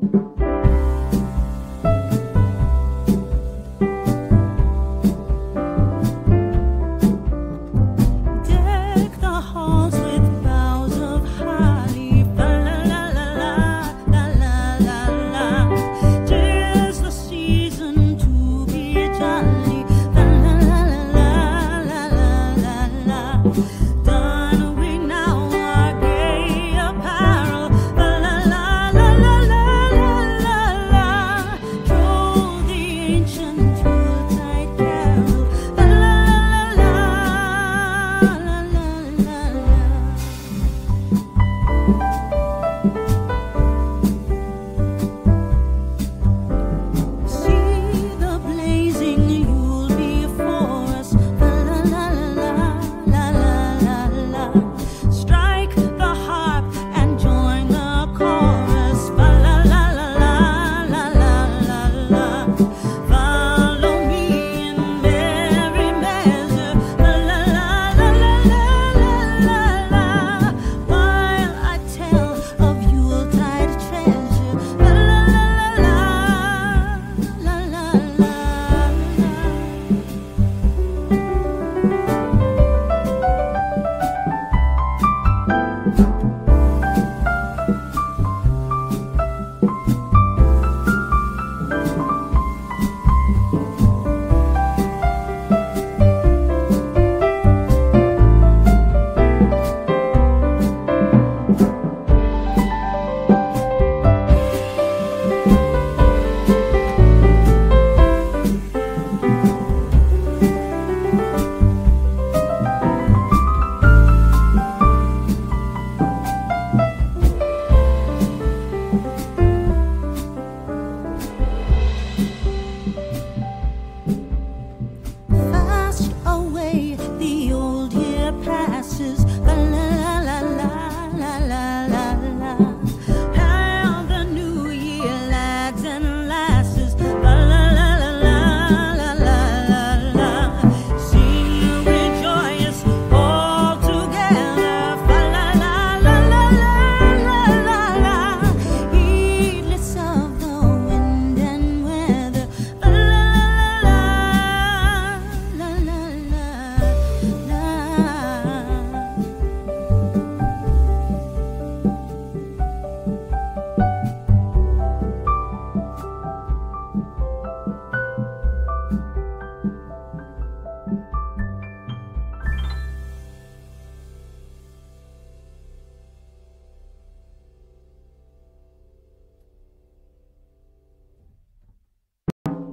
la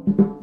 you.